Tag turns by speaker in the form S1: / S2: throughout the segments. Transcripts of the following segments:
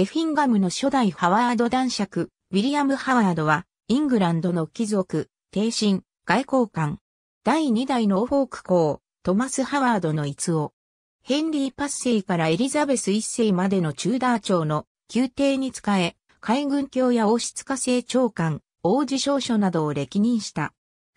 S1: エフィンガムの初代ハワード男爵、ウィリアム・ハワードは、イングランドの貴族、廷臣、外交官。第2代ノーフォーク公、トマス・ハワードの逸夫。ヘンリー・パッセイからエリザベス一世までのチューダー朝の宮廷に仕え、海軍卿や王室家政長官、王璽尚書などを歴任した。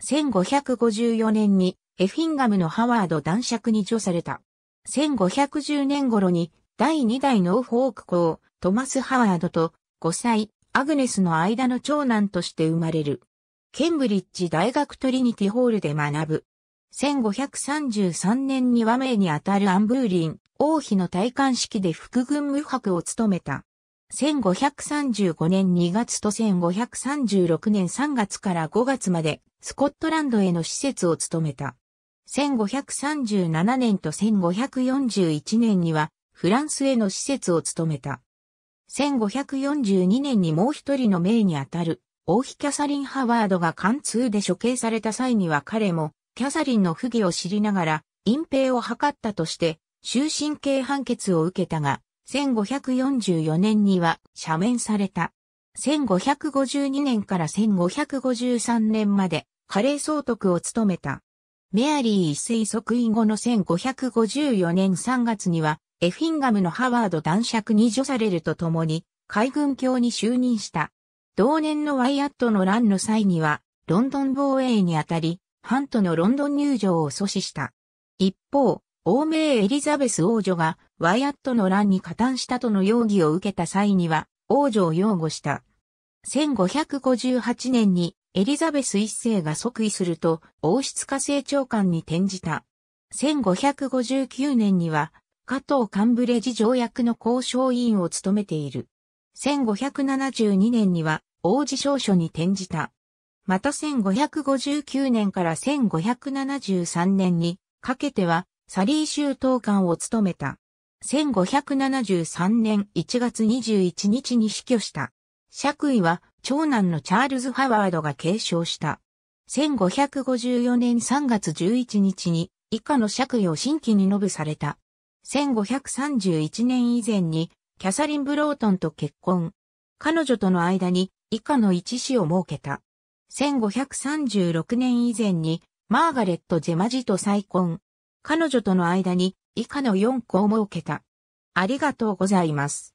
S1: 1554年にエフィンガムのハワード男爵に叙された。1510年頃に第2代ノーフォーク公トマス・ハワードと5歳アグネスの間の長男として生まれる。ケンブリッジ大学トリニティホールで学ぶ。1533年に和名にあたるアンブーリン王妃の戴冠式で副軍務伯を務めた。1535年2月と1536年3月から5月までスコットランドへの施設を務めた。1537年と1541年にはフランスへの施設を務めた。1542年にもう一人の命にあたる王妃キャサリン・ハワードが貫通で処刑された際には彼もキャサリンの不義を知りながら隠蔽を図ったとして終身刑判決を受けたが1544年には赦免された。1552年から1553年までカレー総督を務めた。メアリー一世即位後の1554年3月にはエフィンガムのハワード男爵に除されるとともに海軍卿に就任した。同年のワイアットの乱の際にはロンドン防衛にあたりハントのロンドン入場を阻止した。一方、欧米エリザベス王女がワイアットの乱に加担したとの容疑を受けた際には王女を擁護した。1558年にエリザベス一世が即位すると王室家政長官に転じた。1559年には加藤カンブレジ条約の交渉委員を務めている。1572年には王子少書に転じた。また1559年から1573年にかけてはサリー州当官を務めた。1573年1月21日に死去した。爵位は長男のチャールズ・ハワードが継承した。1554年3月11日に以下の爵位を新規に述べされた。1531年以前にキャサリン・ブロートンと結婚。彼女との間に以下の一子を設けた。1536年以前にマーガレット・ジェマジと再婚。彼女との間に以下の4子を設けた。ありがとうございます。